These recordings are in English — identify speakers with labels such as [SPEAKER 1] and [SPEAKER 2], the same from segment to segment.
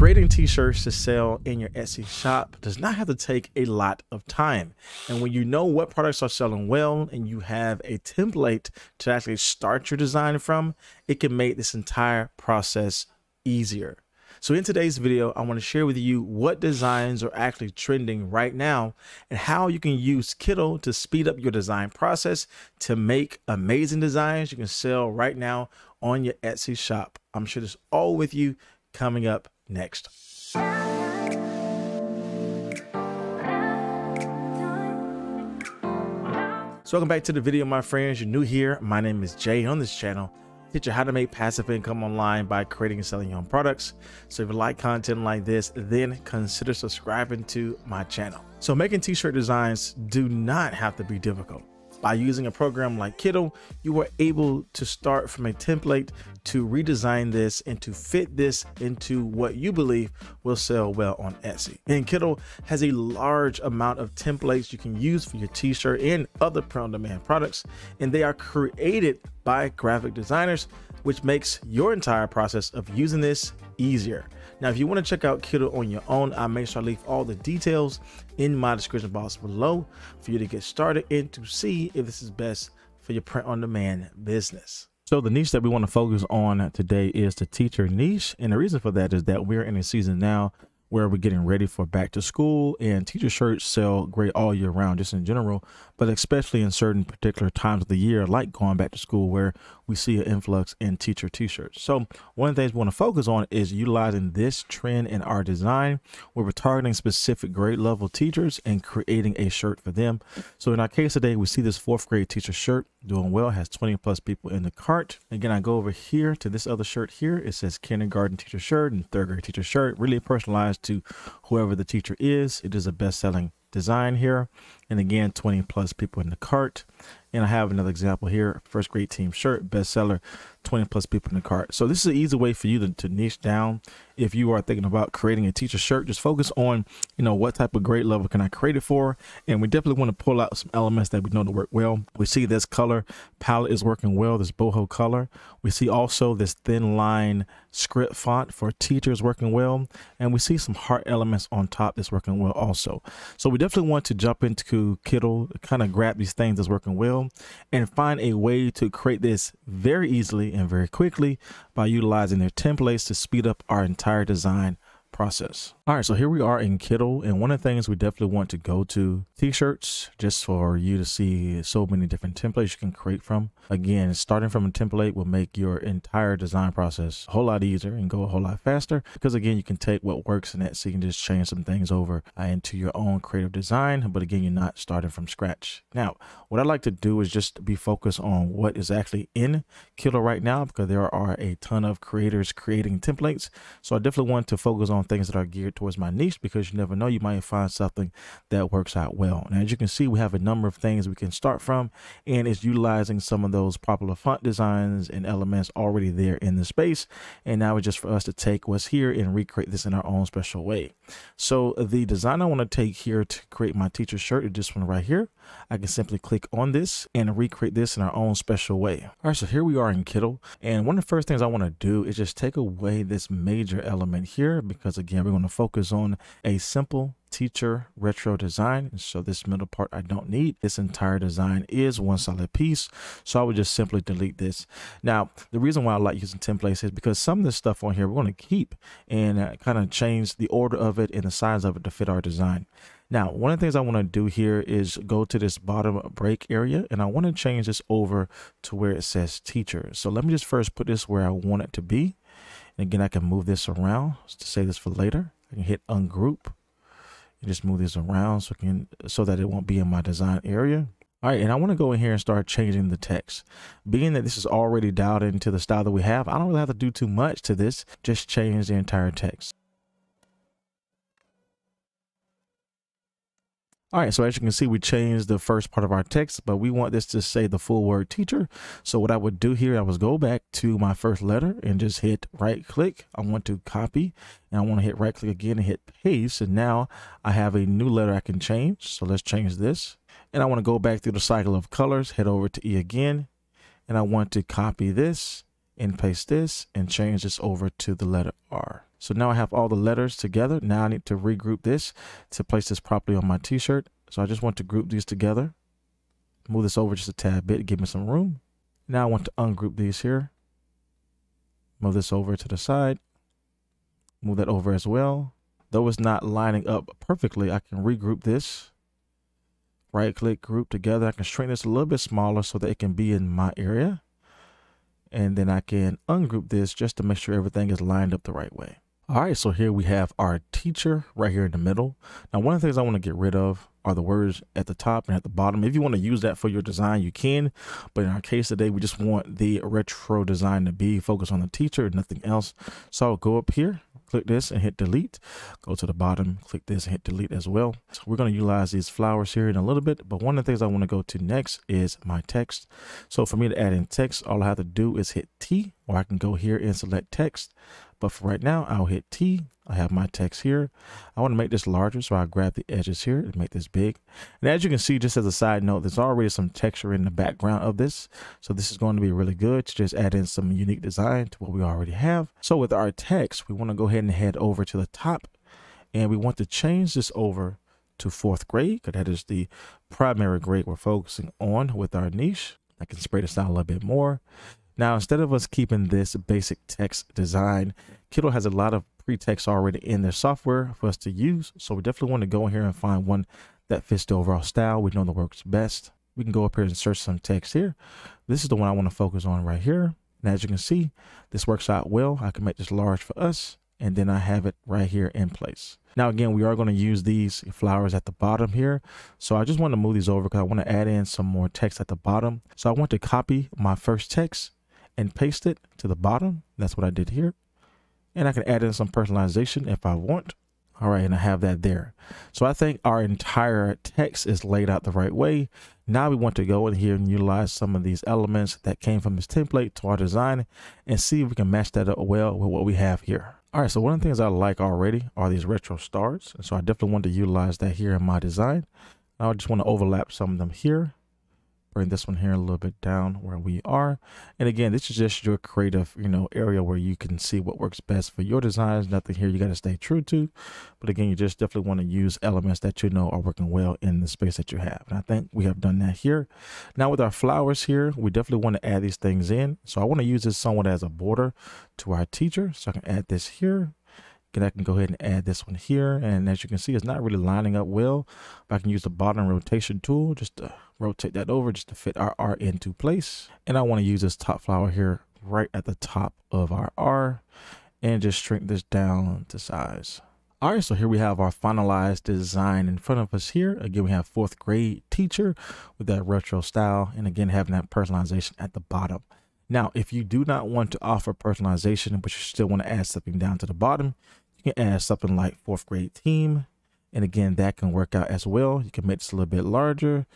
[SPEAKER 1] Creating t-shirts to sell in your Etsy shop does not have to take a lot of time. And when you know what products are selling well and you have a template to actually start your design from, it can make this entire process easier. So in today's video, I want to share with you what designs are actually trending right now and how you can use Kittl to speed up your design process to make amazing designs you can sell right now on your Etsy shop. I'm sure this all with you coming up next. So welcome back to the video, my friends. You're new here. My name is Jay on this channel. Teach you how to make passive income online by creating and selling your own products. So if you like content like this, then consider subscribing to my channel. So making t-shirt designs do not have to be difficult. By using a program like Kittl, you were able to start from a template to redesign this and to fit this into what you believe will sell well on Etsy. And Kittl has a large amount of templates you can use for your t-shirt and other print-on-demand products, and they are created by graphic designers, which makes your entire process of using this easier. Now, if you want to check out Kittl on your own, I make sure I leave all the details in my description box below for you to get started and to see if this is best for your print on demand business. So the niche that we want to focus on today is the teacher niche. And the reason for that is that we're in a season now where we're getting ready for back to school and teacher shirts sell great all year round just in general but especially in certain particular times of the year like going back to school where we see an influx in teacher t-shirts. So one of the things we want to focus on is utilizing this trend in our design where we're targeting specific grade level teachers and creating a shirt for them. So in our case today we see this fourth grade teacher shirt doing well has 20 plus people in the cart. Again i go over here to this other shirt here. It says kindergarten teacher shirt and third grade teacher shirt really personalized to whoever the teacher is. It is a best selling design here. And again, 20 plus people in the cart. And I have another example here, first grade team shirt, bestseller, 20 plus people in the cart. So this is an easy way for you to, to niche down. If you are thinking about creating a teacher shirt, just focus on, you know, what type of grade level can I create it for? And we definitely want to pull out some elements that we know to work well. We see this color palette is working well, this boho color. We see also this thin line script font for teachers working well. And we see some heart elements on top that's working well also. So we definitely want to jump into Kittl, kind of grab these things that's working well and find a way to create this very easily and very quickly by utilizing their templates to speed up our entire design process. All right, so here we are in Kittl, and one of the things we definitely want to go to t-shirts just for you to see so many different templates you can create from. Again, starting from a template will make your entire design process a whole lot easier and go a whole lot faster because again, you can take what works in that so you can just change some things over uh, into your own creative design, but again, you're not starting from scratch. Now, what I like to do is just be focused on what is actually in Kittl right now because there are a ton of creators creating templates. So I definitely want to focus on things that are geared towards my niche because you never know, you might find something that works out well. Now, as you can see, we have a number of things we can start from, and it's utilizing some of those popular font designs and elements already there in the space. And now it's just for us to take what's here and recreate this in our own special way. So the design I want to take here to create my teacher shirt is this one right here. I can simply click on this and recreate this in our own special way. All right, so here we are in Kittl. And one of the first things I want to do is just take away this major element here because again, we're going to focus on a simple teacher retro design. And So this middle part I don't need. This entire design is one solid piece. So I would just simply delete this. Now, the reason why I like using templates is because some of this stuff on here we're going to keep and uh, kind of change the order of it and the size of it to fit our design. Now, one of the things I want to do here is go to this bottom break area and I want to change this over to where it says teacher. So let me just first put this where I want it to be. Again, I can move this around to save this for later. I can hit ungroup and just move this around so, can, so that it won't be in my design area. All right, and I want to go in here and start changing the text. Being that this is already dialed into the style that we have, I don't really have to do too much to this, just change the entire text. All right, so as you can see, we changed the first part of our text, but we want this to say the full word teacher. So what I would do here, I was go back to my first letter and just hit right click. I want to copy and I want to hit right click again and hit paste. And now I have a new letter I can change. So let's change this. And I want to go back through the cycle of colors, head over to E again. And I want to copy this and paste this and change this over to the letter R. So now I have all the letters together. Now I need to regroup this to place this properly on my t-shirt. So I just want to group these together. Move this over just a tad bit, to give me some room. Now I want to ungroup these here. Move this over to the side. Move that over as well. Though it's not lining up perfectly, I can regroup this. Right click, group together. I can shrink this a little bit smaller so that it can be in my area. And then I can ungroup this just to make sure everything is lined up the right way. All right, so here we have our teacher right here in the middle. Now, one of the things I want to get rid of are the words at the top and at the bottom. If you want to use that for your design, you can. But in our case today, we just want the retro design to be focused on the teacher, nothing else. So I'll go up here click this and hit delete. Go to the bottom, click this and hit delete as well. So we're going to utilize these flowers here in a little bit, but one of the things I want to go to next is my text. So for me to add in text, all I have to do is hit T, or I can go here and select text. But for right now, I'll hit T. I have my text here. I want to make this larger, so I grab the edges here and make this big. And as you can see, just as a side note, there's already some texture in the background of this. So this is going to be really good to just add in some unique design to what we already have. So with our text, we want to go ahead and head over to the top and we want to change this over to fourth grade because that is the primary grade we're focusing on with our niche. I can spray this out a little bit more. Now, instead of us keeping this basic text design, Kittl has a lot of pre-text already in their software for us to use. So we definitely want to go in here and find one that fits the overall style. We know that works best. We can go up here and search some text here. This is the one I want to focus on right here. And as you can see, this works out well. I can make this large for us and then I have it right here in place. Now, again, we are going to use these flowers at the bottom here. So I just want to move these over because I want to add in some more text at the bottom. So I want to copy my first text and paste it to the bottom. That's what I did here. And I can add in some personalization if I want. All right, and I have that there. So I think our entire text is laid out the right way. Now we want to go in here and utilize some of these elements that came from this template to our design and see if we can match that up well with what we have here. All right, so one of the things I like already are these retro stars. And so I definitely want to utilize that here in my design. Now I just want to overlap some of them here bring this one here a little bit down where we are. And again, this is just your creative, you know, area where you can see what works best for your designs. Nothing here you got to stay true to. But again, you just definitely want to use elements that you know are working well in the space that you have. And I think we have done that here. Now with our flowers here, we definitely want to add these things in. So I want to use this somewhat as a border to our teacher. So I can add this here and I can go ahead and add this one here. And as you can see, it's not really lining up well. But I can use the bottom rotation tool just to rotate that over just to fit our R into place. And I want to use this top flower here right at the top of our R and just shrink this down to size. All right, so here we have our finalized design in front of us here. Again, we have fourth grade teacher with that retro style. And again, having that personalization at the bottom. Now, if you do not want to offer personalization, but you still want to add something down to the bottom, you can add something like fourth grade team. And again, that can work out as well. You can make this a little bit larger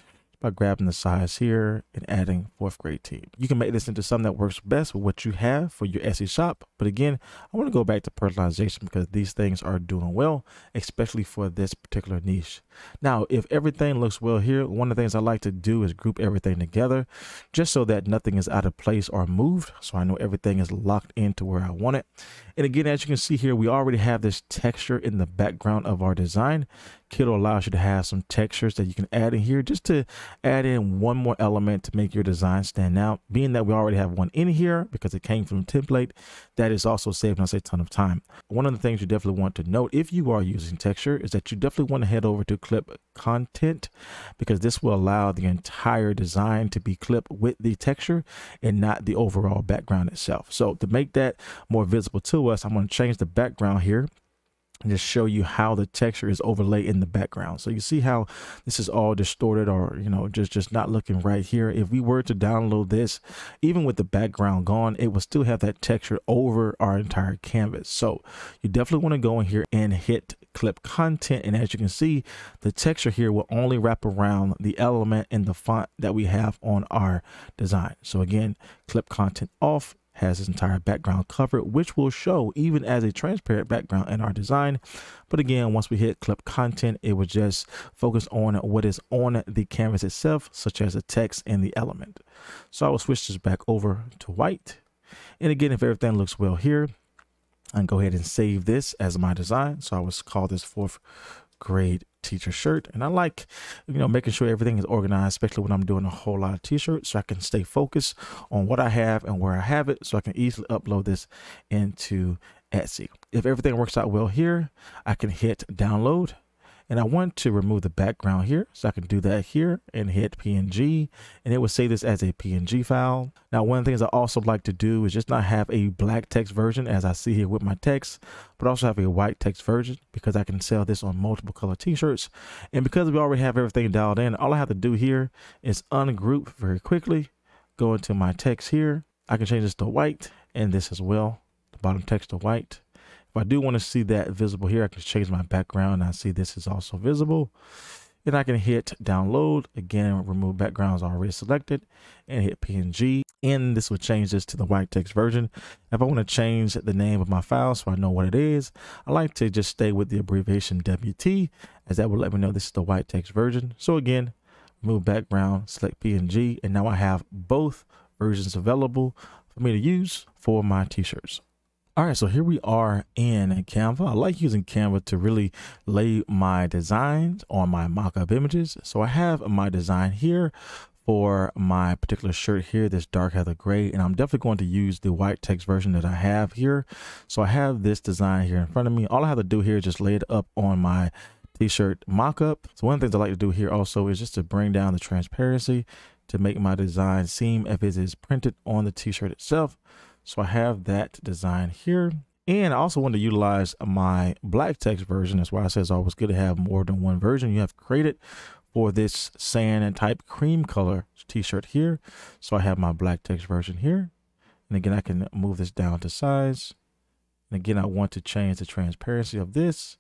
[SPEAKER 1] by grabbing the size here and adding fourth grade team. You can make this into something that works best with what you have for your Etsy shop. But again, I want to go back to personalization because these things are doing well, especially for this particular niche. Now, if everything looks well here, one of the things I like to do is group everything together just so that nothing is out of place or moved. So I know everything is locked into where I want it. And again, as you can see here, we already have this texture in the background of our design. Kittl allows you to have some textures that you can add in here just to add in one more element to make your design stand out. Being that we already have one in here because it came from template, that is also saving us a ton of time. One of the things you definitely want to note if you are using texture is that you definitely want to head over to clip content because this will allow the entire design to be clipped with the texture and not the overall background itself. So to make that more visible to us, I'm going to change the background here and just show you how the texture is overlaid in the background. So you see how this is all distorted or, you know, just, just not looking right here. If we were to download this, even with the background gone, it would still have that texture over our entire canvas. So you definitely want to go in here and hit clip content. And as you can see, the texture here will only wrap around the element in the font that we have on our design. So again, clip content off has this entire background covered, which will show even as a transparent background in our design. But again, once we hit clip content, it will just focus on what is on the canvas itself, such as the text and the element. So I will switch this back over to white. And again, if everything looks well here, and go ahead and save this as my design. So I will call this fourth grade teacher shirt. And I like, you know, making sure everything is organized, especially when I'm doing a whole lot of t-shirts so I can stay focused on what I have and where I have it so I can easily upload this into Etsy. If everything works out well here, I can hit download and I want to remove the background here. So I can do that here and hit PNG and it will save this as a PNG file. Now, one of the things I also like to do is just not have a black text version as I see here with my text, but also have a white text version because I can sell this on multiple color t-shirts. And because we already have everything dialed in, all I have to do here is ungroup very quickly, go into my text here. I can change this to white and this as well, the bottom text to white if I do want to see that visible here, I can change my background. I see this is also visible. And I can hit download. Again, remove backgrounds already selected and hit PNG. And this will change this to the white text version. If I want to change the name of my file so I know what it is, I like to just stay with the abbreviation WT as that will let me know this is the white text version. So again, remove background, select PNG, and now I have both versions available for me to use for my t-shirts. All right, so here we are in Canva. I like using Canva to really lay my designs on my mockup images. So I have my design here for my particular shirt here, this dark heather gray, and I'm definitely going to use the white text version that I have here. So I have this design here in front of me. All I have to do here is just lay it up on my t-shirt mockup. So one of the things I like to do here also is just to bring down the transparency to make my design seem if it is printed on the t-shirt itself. So I have that design here. And I also want to utilize my black text version. That's why I say it's always good to have more than one version. You have created for this sand and type cream color t-shirt here. So I have my black text version here. And again, I can move this down to size. And again, I want to change the transparency of this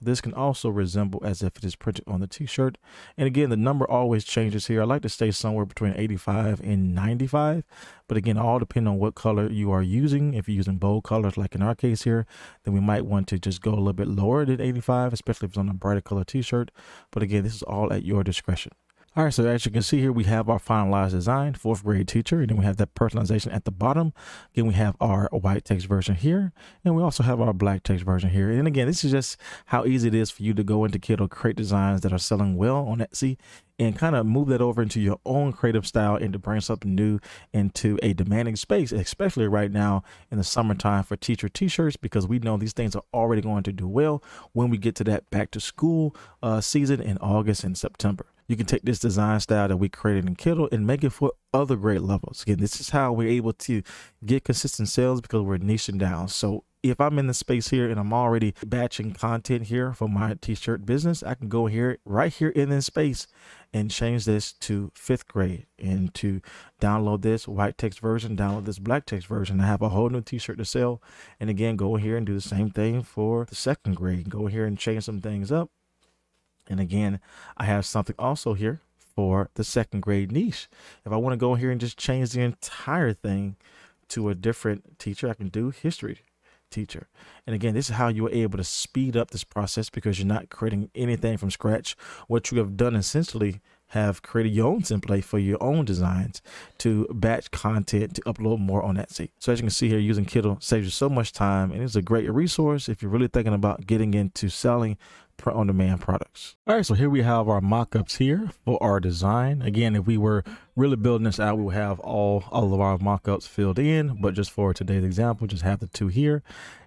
[SPEAKER 1] this can also resemble as if it is printed on the t-shirt. And again, the number always changes here. I like to stay somewhere between 85 and 95. But again, all depend on what color you are using. If you're using bold colors, like in our case here, then we might want to just go a little bit lower than 85, especially if it's on a brighter color t-shirt. But again, this is all at your discretion. All right, so as you can see here, we have our finalized design, fourth grade teacher, and then we have that personalization at the bottom. Again, we have our white text version here, and we also have our black text version here. And again, this is just how easy it is for you to go into Kittl, create designs that are selling well on Etsy, and kind of move that over into your own creative style and to bring something new into a demanding space, especially right now in the summertime for teacher t-shirts, because we know these things are already going to do well when we get to that back to school uh, season in August and September you can take this design style that we created in Kittl and make it for other grade levels. Again, this is how we're able to get consistent sales because we're niching down. So if I'm in the space here and I'm already batching content here for my t-shirt business, I can go here right here in this space and change this to fifth grade and to download this white text version, download this black text version. I have a whole new t-shirt to sell. And again, go here and do the same thing for the second grade. Go here and change some things up and again, I have something also here for the second grade niche. If I want to go here and just change the entire thing to a different teacher, I can do history teacher. And again, this is how you are able to speed up this process because you're not creating anything from scratch. What you have done essentially have created your own template for your own designs to batch content to upload more on Etsy. So as you can see here, using Kittl saves you so much time and it's a great resource if you're really thinking about getting into selling print on demand products. All right, so here we have our mock-ups here for our design. Again, if we were really building this out, we will have all, all of our mock-ups filled in, but just for today's example, just have the two here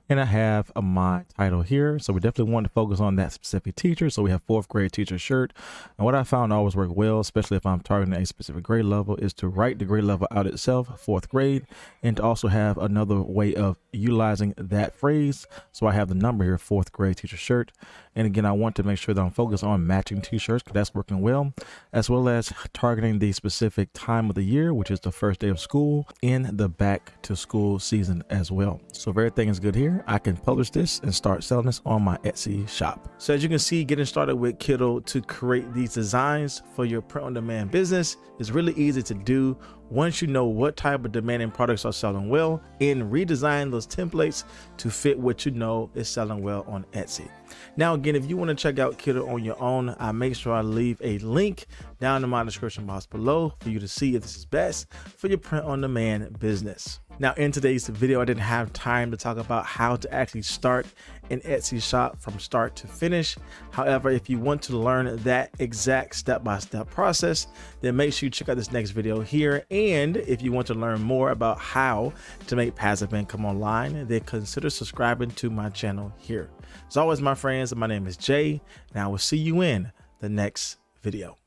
[SPEAKER 1] and I have a, my title here. So we definitely want to focus on that specific teacher. So we have fourth grade teacher shirt. And what I found always work well, especially if I'm targeting a specific grade level, is to write the grade level out itself, fourth grade, and to also have another way of utilizing that phrase. So I have the number here, fourth grade teacher shirt. And again, I want to make sure that I'm focused on matching t-shirts because that's working well, as well as targeting the specific time of the year, which is the first day of school in the back to school season as well. So if everything is good here, I can publish this and start selling this on my Etsy shop. So as you can see, getting started with Kittl to create these designs for your print on demand business is really easy to do once you know what type of demanding products are selling well and redesign those templates to fit what you know is selling well on Etsy. Now, again, if you want to check out Kittl on your own, I make sure I leave a link down in my description box below for you to see if this is best for your print on demand business. Now, in today's video, I didn't have time to talk about how to actually start an Etsy shop from start to finish. However, if you want to learn that exact step-by-step -step process, then make sure you check out this next video here. And if you want to learn more about how to make passive income online, then consider subscribing to my channel here. As always, my friends, my name is Jay, and I will see you in the next video.